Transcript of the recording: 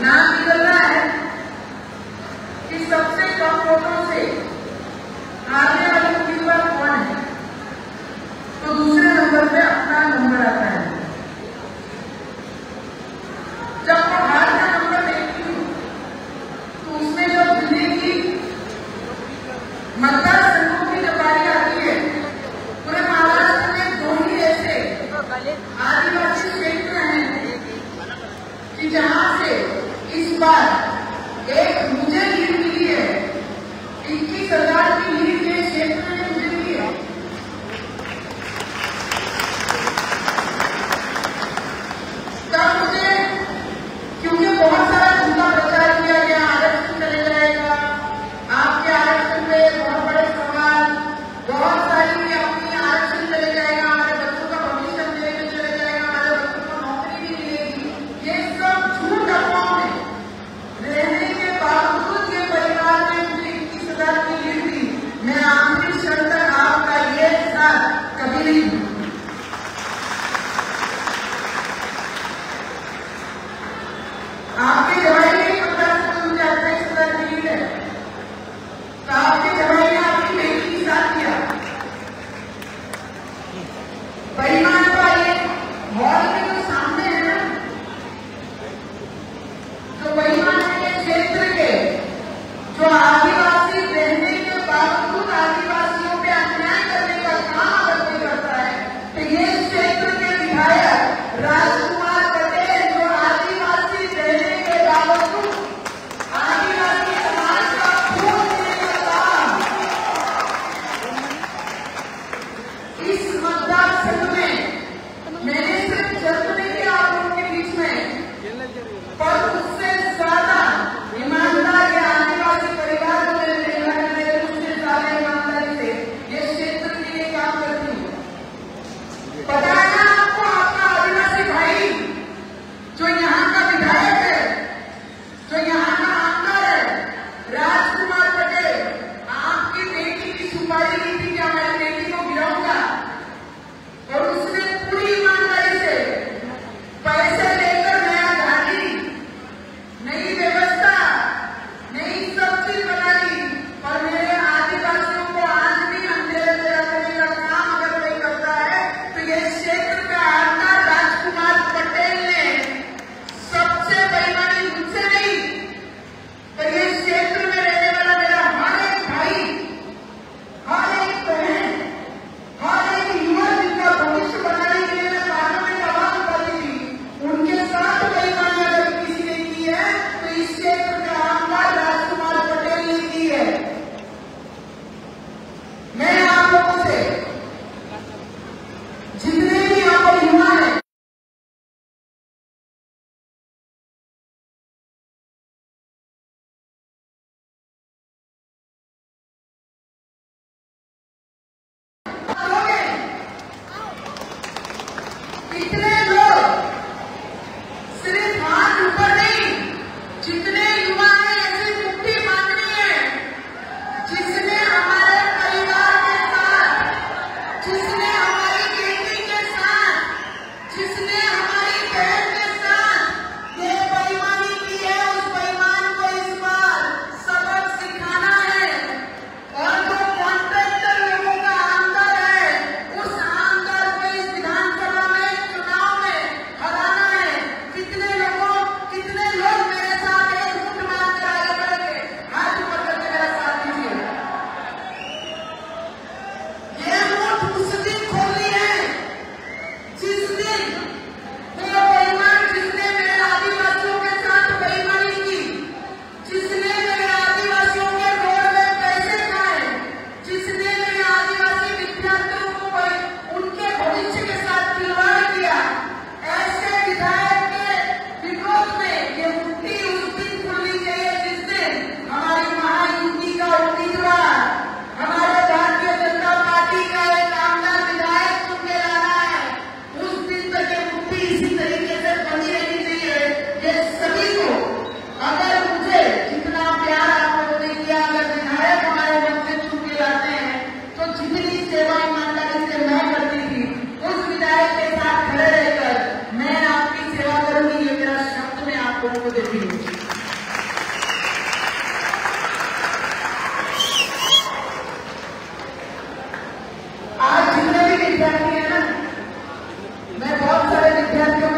नाम निकल रहा है कि सबसे कम वोटों से इक्कीस हज़ार की नींव में क्षेत्र gracias.